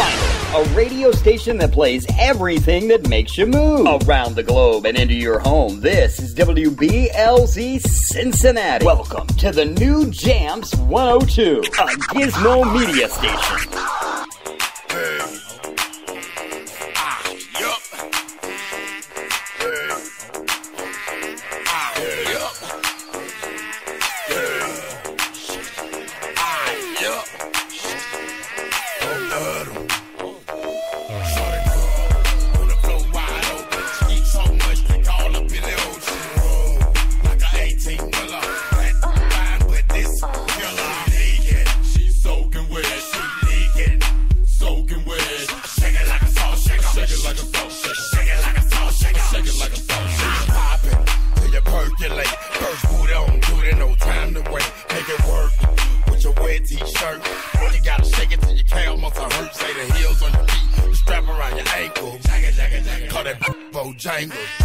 Finally, a radio station that plays everything that makes you move around the globe and into your home. This is WBLZ Cincinnati. Welcome to the new Jamz 102, a Gizmo media station. triangle.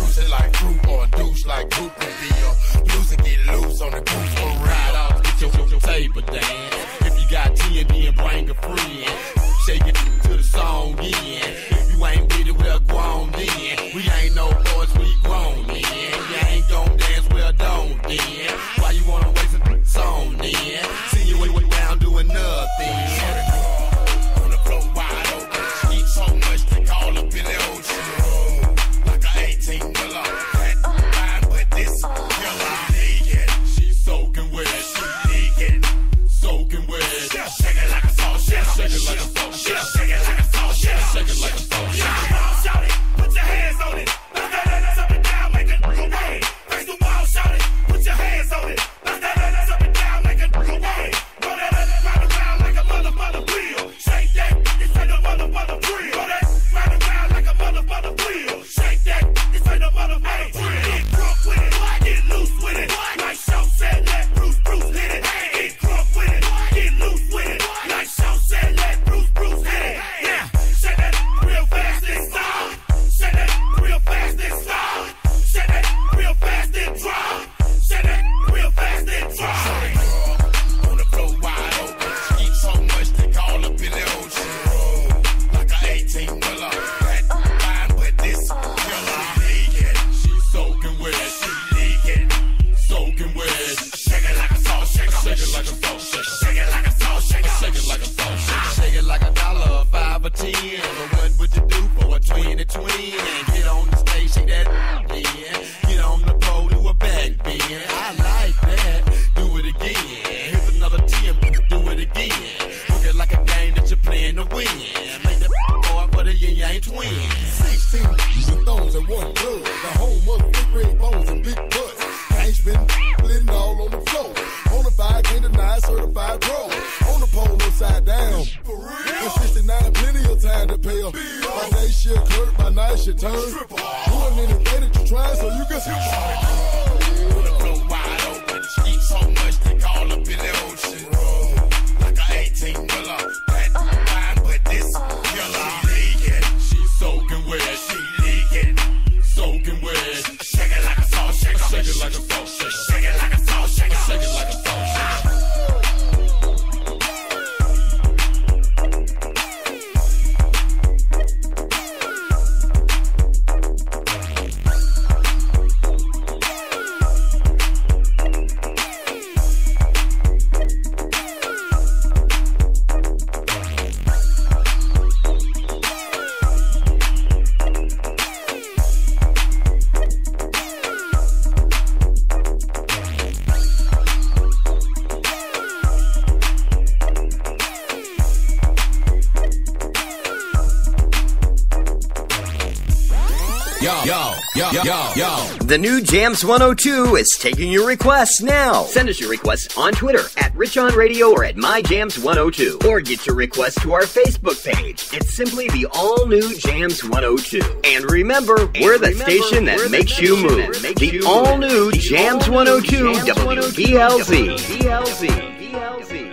The new Jamz 102 is taking your requests now. Send us your requests on Twitter at Rich on Radio or at My Jamz 102. Or get your requests to our Facebook page. It's simply the all new Jamz 102. And remember, and we're the remember, station that makes you move. Makes the all new Jams 102 WBLZ. WBLZ.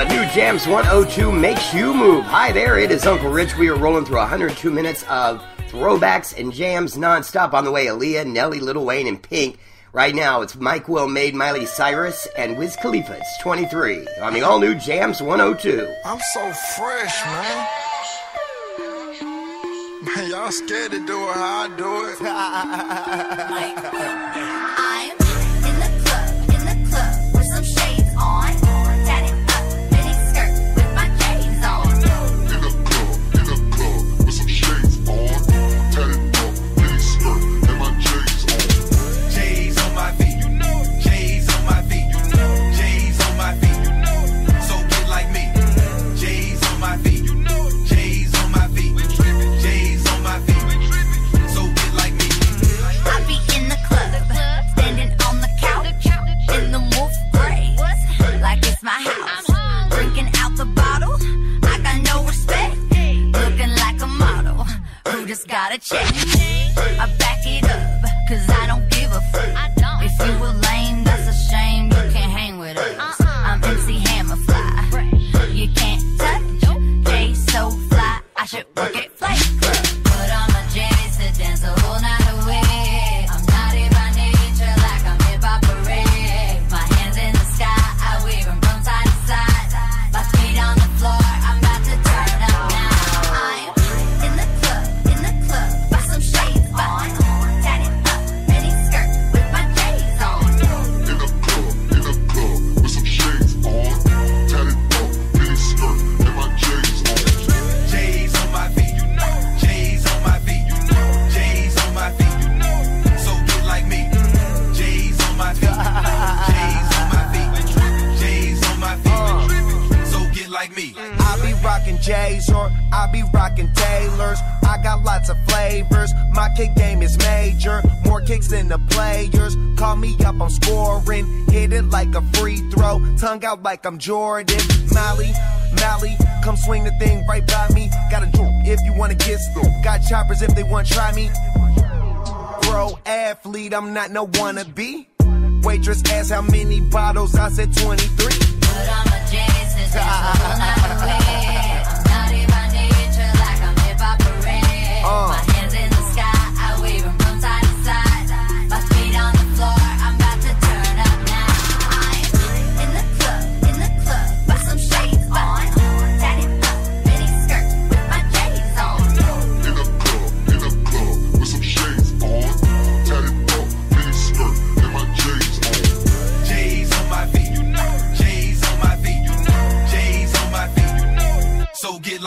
the new Jamz 102 makes you move. Hi there, it is Uncle Rich. We are rolling through 102 minutes of throwbacks and jams nonstop. On the way, Aaliyah, Nelly, Lil Wayne, and Pink. Right now, it's Mike Will Made, Miley Cyrus, and Wiz Khalifa. It's 23 on the all new Jamz 102. I'm so fresh, man. Man, y'all scared to do it how I do it. just gotta change. I back it up, cause I don't give a fuck. If you were lame. hung out like I'm Jordan. Molly, Molly, come swing the thing right by me. Got a drink if you wanna get through. Got choppers if they wanna try me. Pro athlete, I'm not no wannabe. Waitress asked how many bottles, I said 23. Put on my Jesus, that's my way. Study my nature like I'm hip hop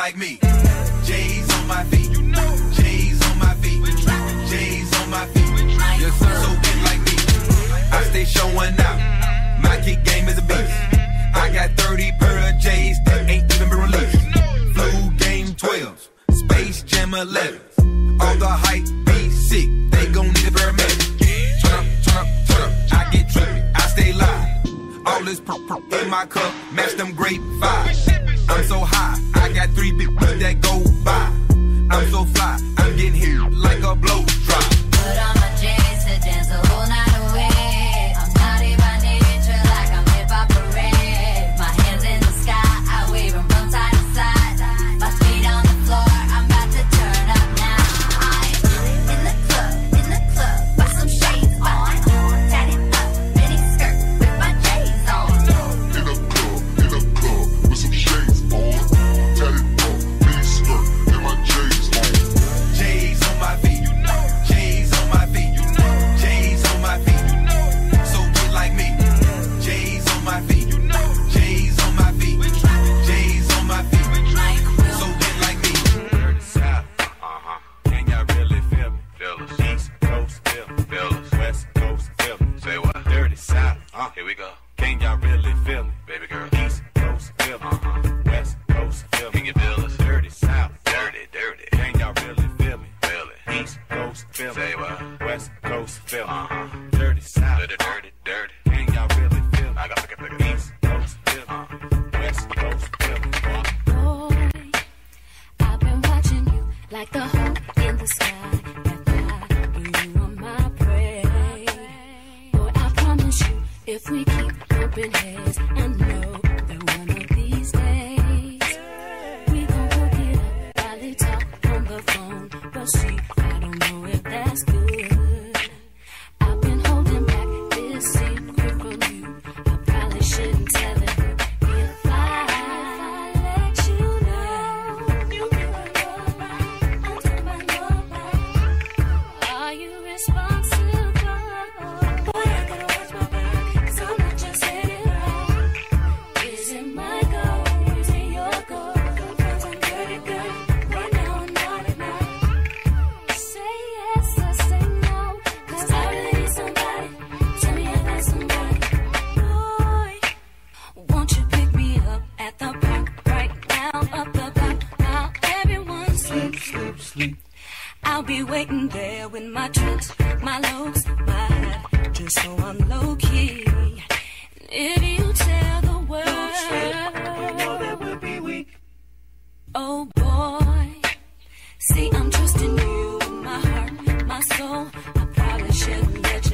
like me. J's on my feet. You know. J's on my feet. J's on my feet. Yes, sir. So get like me. I stay showing out. My kick game is a beast. I got 30 pair of J's that ain't even been released. Blue game 12. Space Jam 11. All the hype be sick. They gon' need a paramedic. Turn up, turn up, turn. I get trippy. I stay live. All this pr- pr- in my cup. Match them grape vibes. I'm so high. I got three big that go by. I'm so fly, I'm getting hit like a blow drop. Coast, feel. Uh-huh. Dirty South, dirty, dirty, dirty. Can y'all really feel me? I got to pick it. East Coast, feel me. West Coast, feel me. Boy, I've been watching you like the hope in the sky. That fly, you are my prey. Boy, I promise you, if we keep bumping heads and sleep. I'll be waiting there with my tricks, my lows, my just so I'm low key. If you tell the world, you know that we'll be weak. Oh boy, see I'm trusting you, my heart, my soul. I probably shouldn't let you.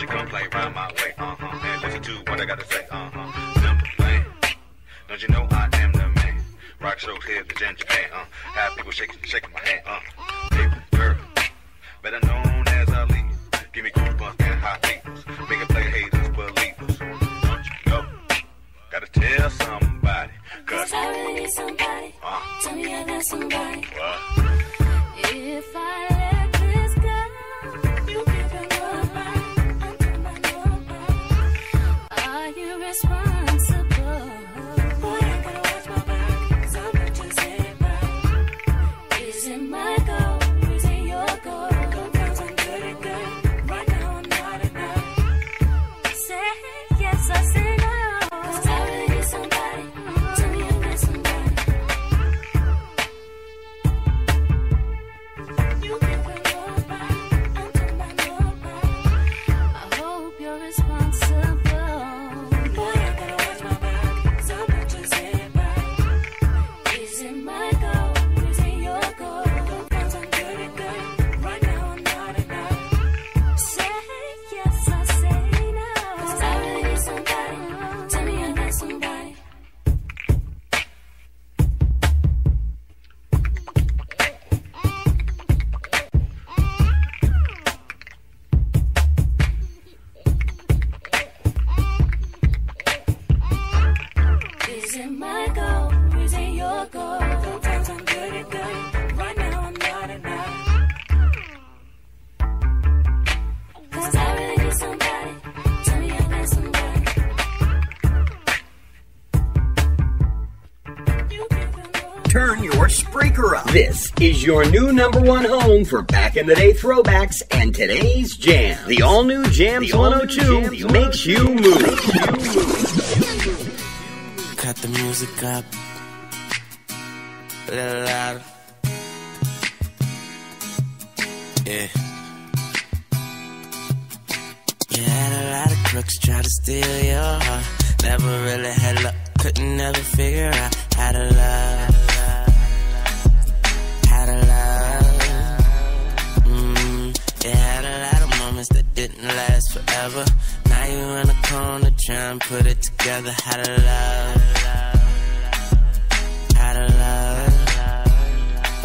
Won't you come play round my way? Uh huh. And listen to what I gotta say. Uh huh. Simple plan. Don't you know I am the man? Rock shows here in Japan. Uh, have people shaking, shaking my hand. Uh, baby girl, better known as Ali. Give me goosebumps and hot feels. Make it play haters believers. Don't you go? Gotta tell somebody. Cause Cause I really need somebody. uh, Tell me I got somebody. what? Is your new number one home for back in the day throwbacks and today's jam. The all new Jamz 102 makes you move. Cut the music up. A little louder. Yeah. You had a lot of crooks try to steal your heart. Never really had luck. Couldn't never figure out how to love. Didn't last forever. Now you're in the corner trying to put it together. How to love. How to love.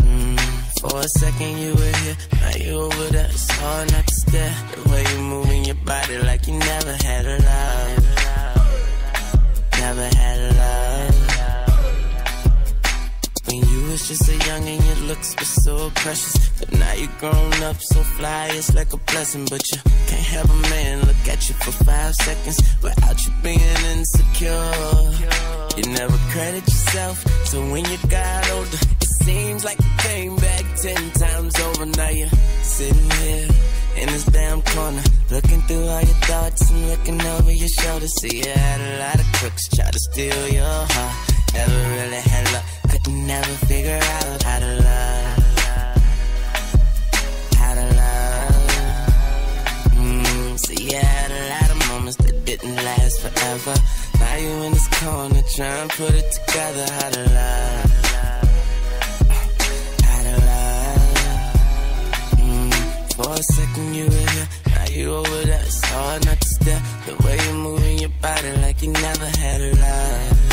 Mm, for a second you were here, now you over there. It's hard not to stare. The way you moving your body like you never had a love. Never had a love. When you was just a young and your looks were so precious. Now you grown up so fly, it's like a blessing. But you can't have a man look at you for five seconds without you being insecure. You never credit yourself, so when you got older, it seems like you came back ten times over. Now you're sitting here in this damn corner, looking through all your thoughts and looking over your shoulder. See, you had a lot of crooks try to steal your heart. Never really had luck, couldn't never figure out how to love. You had a lot of moments that didn't last forever. Now you in this corner trying to put it together. How to love. How to love. Mm, for a second you were here, now you over there. It's hard not to stare. The way you moving your body like you never had a love.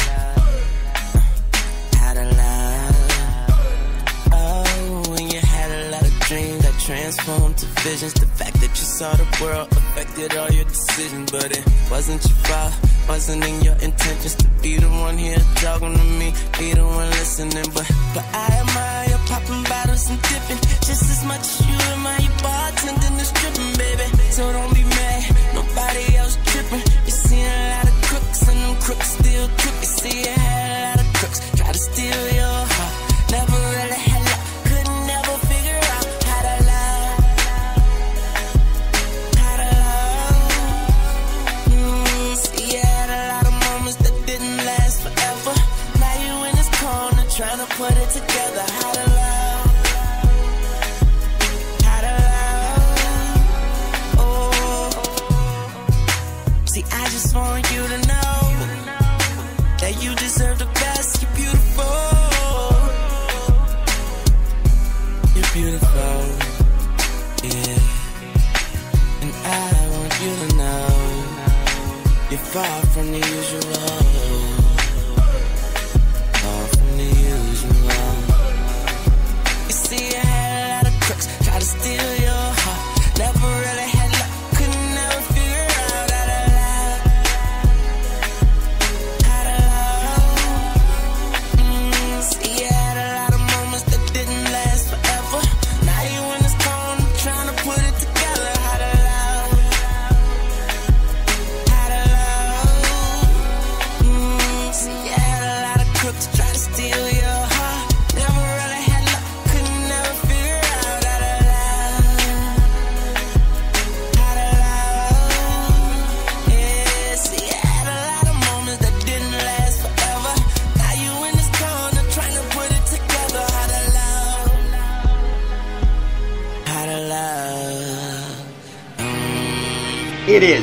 Transformed to visions. The fact that you saw the world affected all your decisions, but it wasn't your fault. Wasn't in your intentions to be the one here talking to me, be the one listening. But but I admire popping bottles and dipping just as much as you admire your bartending and stripping, baby. So don't be mad, nobody else tripping. You seen a lot of crooks and them crooks still crook. You see you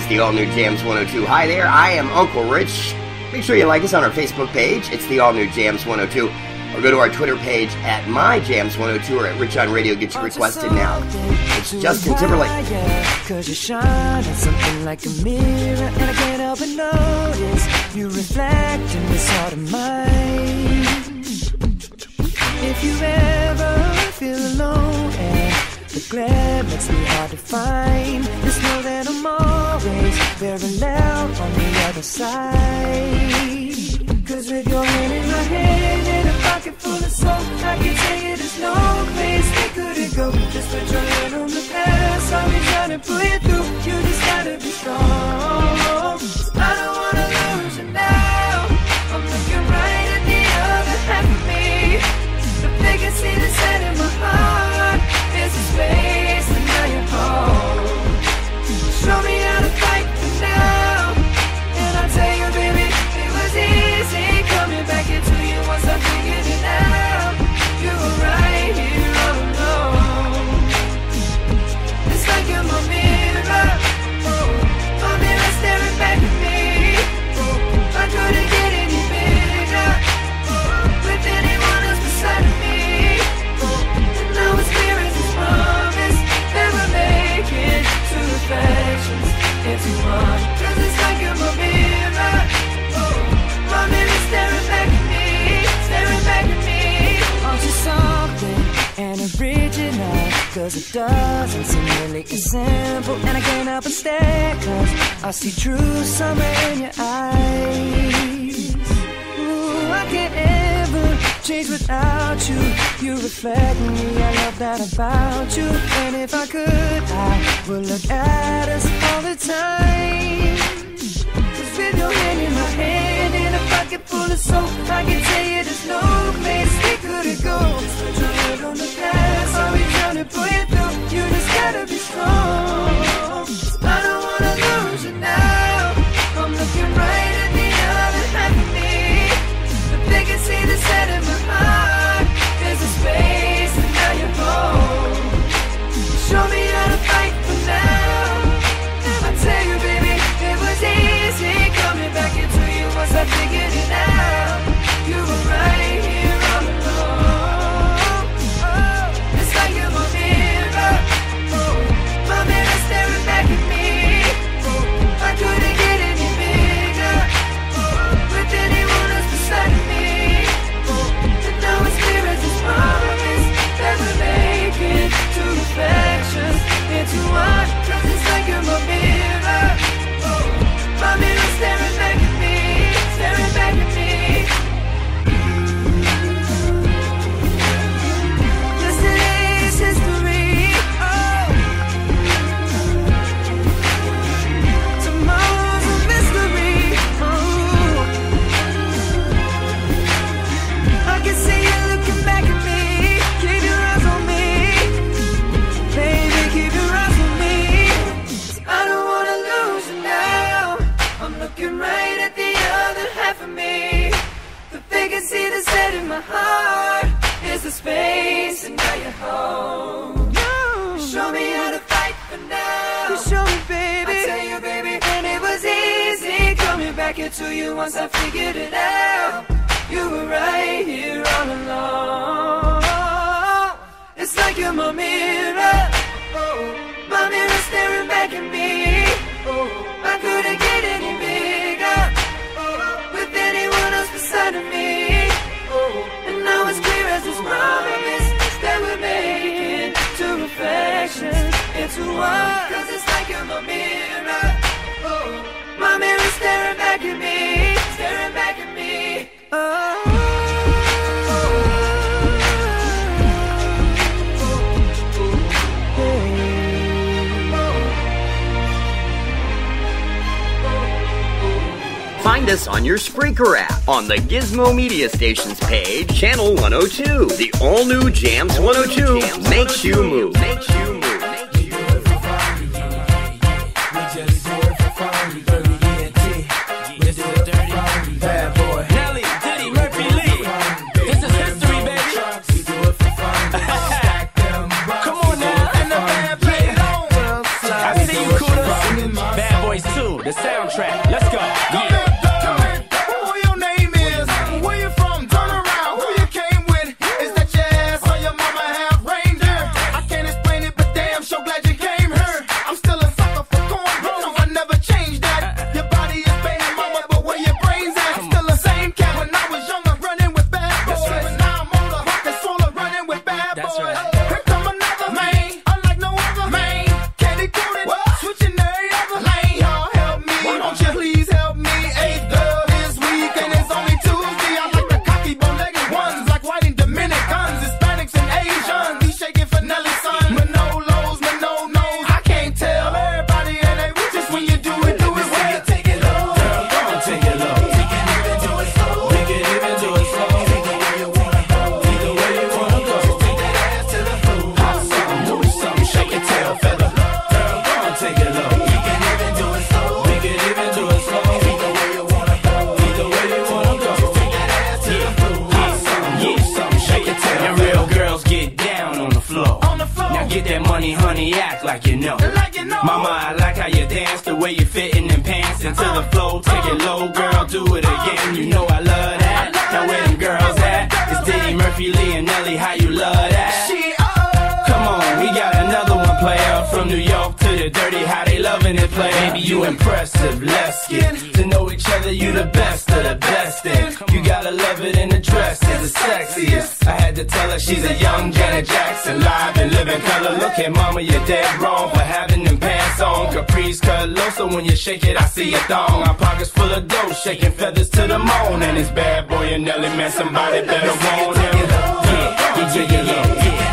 the all new Jamz 102. Hi there, I am Uncle Rich. Make sure you like us on our Facebook page. It's the all new Jamz 102. Or go to our Twitter page at MyJams102 or at Rich on Radio. Get your requested now. It's Justin Timberlake. Cause you shine on something like a mirror And I can't help but notice You reflect in this heart of mine If you ever feel alone the glare makes me hard to find. Just know that I'm always very loud on the other side. Cause with your hand in my hand and a pocket full of soap I can tell you there's no place we couldn't go. Just put your hand on the past. I'll be trying to pull you through. You just gotta be strong body is simple and I can't help but stare Cause I see true summer in your eyes. Ooh, I can't ever change without you. You reflect me, I love that about you. And if I could, I would look at us all the time. Cause with your hand in my hand and a pocket full of soap I can tell you there's no place we couldn't go Put your head on the past, Are we trying to pull it through? gotta be strong. back it you once I figured it out You were right here all along It's like you're my mirror. Oh, my mirror staring back at me. Oh, I couldn't get any bigger. Oh, with anyone else beside of me. And now it's clear as this promise That we're making to reflections into one Cause it's like you're my mirror oh. Find us on your Spreaker app, on the Gizmo Media Stations page, Channel 102. The all new Jamz 102 makes you move. Makes you move. the soundtrack. Let's go. like you know. Mama, I like how you dance, the way you fit in them pants. Into the flow, take it low, girl, do it again. Play. Baby, you impressive. Let's get to know each other. You the best of the best. And you gotta love it in the dress, is the sexiest. I had to tell her she's a young Janet Jackson, live and living color. Look at mama, you're dead wrong for having them pants on. Caprice cut low, so when you shake it, I see a thong. Our pockets full of dough, shaking feathers to the moon. And it's bad boy and Nelly, man, somebody better want him. Yeah, yeah, yeah, yeah, yeah.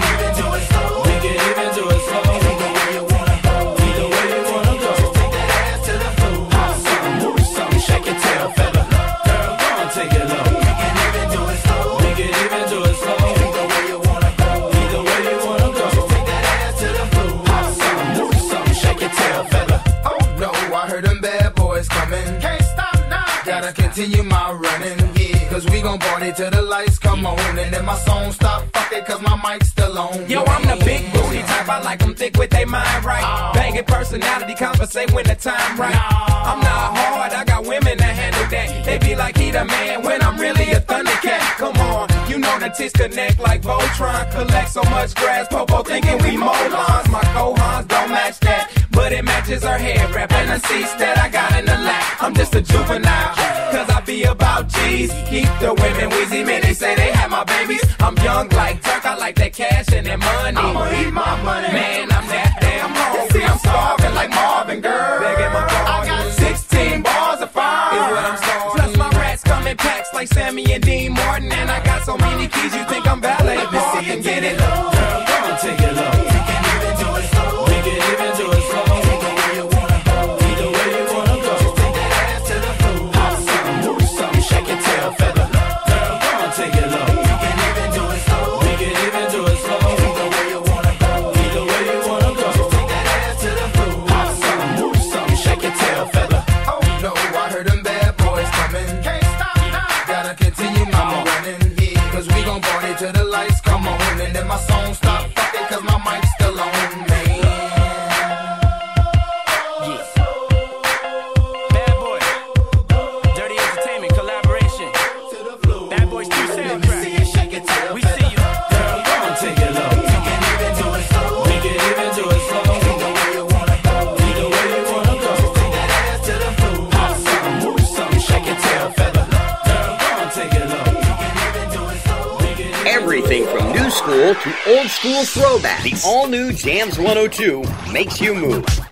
Running, yeah. Cause we gon' party till the lights come on. And then my song stop, fuck it, cause my mic's still on. Yo, I'm the big booty type. I like them thick with their mind right. Oh. Banging personality, compensate when the time right. I'm not hard, I got women that handle that. They be like, he the man when I'm really a thundercat. Come on, you know the tits connect like Voltron. Collect so much grass, Popo thinking we molons. My cohons don't match that. But it matches her hair wrap and the seats that I got in the lap. I'm just a juvenile, cause I be about G's. Keep the women wheezy, man, they say they have my babies. I'm young like Turk, I like that cash and that money. I'ma eat my money. Man, I'm that damn hungry. See, I'm starving like Marvin, girl. I got 16 bars of fire. Is what I'm starving. Plus my rats come in packs like Sammy and Dean Martin. And I got so many keys, you think I'm valet parking. and get it low. Girl, go and take it low. We can even do it slow. We can school throwback. The all new Jamz 102 makes you move.